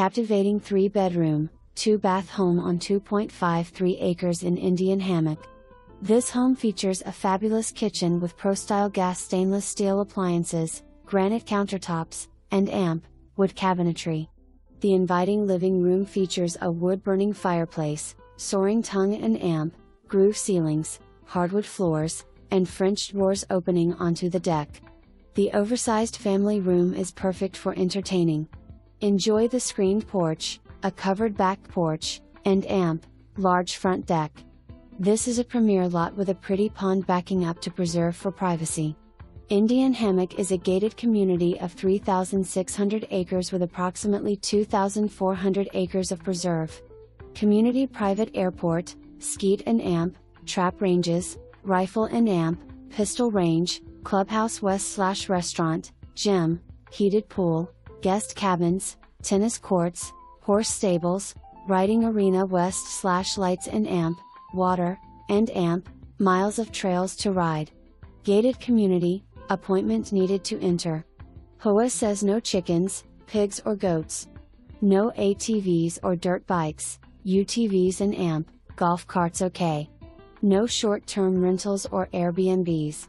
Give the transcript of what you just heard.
captivating 3 bedroom, 2 bath home on 2.53 acres in Indian Hammock. This home features a fabulous kitchen with pro style gas stainless steel appliances, granite countertops, and amp, wood cabinetry. The inviting living room features a wood burning fireplace, soaring tongue and amp, groove ceilings, hardwood floors, and French doors opening onto the deck. The oversized family room is perfect for entertaining. Enjoy the screened porch, a covered back porch, and amp, large front deck. This is a premier lot with a pretty pond backing up to preserve for privacy. Indian Hammock is a gated community of 3,600 acres with approximately 2,400 acres of preserve. Community private airport, skeet and amp, trap ranges, rifle and amp, pistol range, clubhouse west slash restaurant, gym, heated pool, guest cabins, tennis courts, horse stables, riding arena west slash lights and amp, water, and amp, miles of trails to ride. Gated community, appointment needed to enter. HOA says no chickens, pigs or goats. No ATVs or dirt bikes, UTVs and amp, golf carts okay. No short term rentals or Airbnbs.